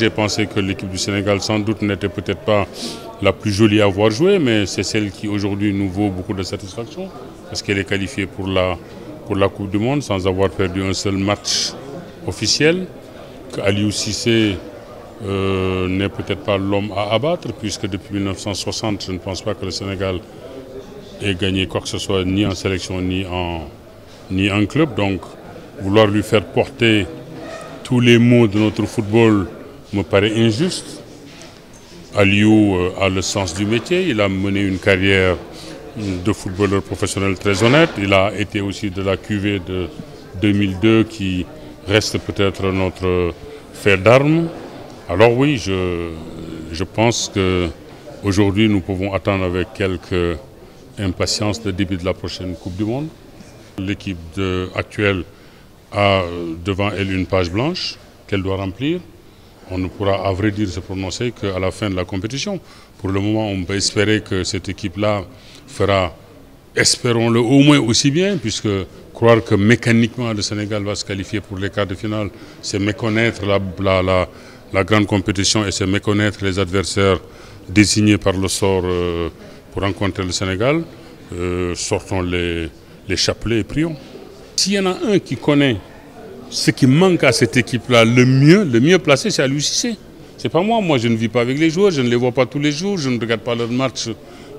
J'ai pensé que l'équipe du Sénégal sans doute n'était peut-être pas la plus jolie à voir jouer, mais c'est celle qui aujourd'hui nous vaut beaucoup de satisfaction parce qu'elle est qualifiée pour la, pour la Coupe du Monde sans avoir perdu un seul match officiel. Aliou Cissé euh, n'est peut-être pas l'homme à abattre puisque depuis 1960, je ne pense pas que le Sénégal ait gagné quoi que ce soit ni en sélection ni en, ni en club. Donc vouloir lui faire porter tous les mots de notre football me paraît injuste. Aliou euh, a le sens du métier, il a mené une carrière de footballeur professionnel très honnête. Il a été aussi de la QV de 2002 qui reste peut-être notre fait d'armes. Alors oui, je, je pense qu'aujourd'hui nous pouvons attendre avec quelque impatience le début de la prochaine Coupe du Monde. L'équipe actuelle a devant elle une page blanche qu'elle doit remplir. On ne pourra à vrai dire se prononcer qu'à la fin de la compétition. Pour le moment, on peut espérer que cette équipe-là fera, espérons-le, au moins aussi bien, puisque croire que mécaniquement le Sénégal va se qualifier pour les quarts de finale, c'est méconnaître la, grande compétition et c'est méconnaître les adversaires désignés par le sort euh, pour rencontrer le Sénégal. Euh, sortons les, les chapelets et prions. S'il y en a un qui connaît ce qui manque à cette équipe-là, le mieux, le mieux placé, c'est à l'UCC. C'est pas moi. Moi, je ne vis pas avec les joueurs, je ne les vois pas tous les jours, je ne regarde pas leurs matchs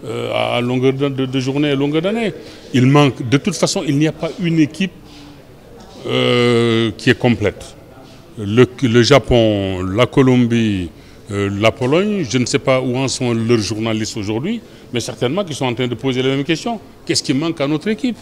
euh, à longueur de, journée, à longueur d'année. Il manque. De toute façon, il n'y a pas une équipe euh, qui est complète. Le, le, Japon, la Colombie, euh, la Pologne, je ne sais pas où en sont leurs journalistes aujourd'hui, mais certainement qu'ils sont en train de poser la même question. Qu'est-ce qui manque à notre équipe?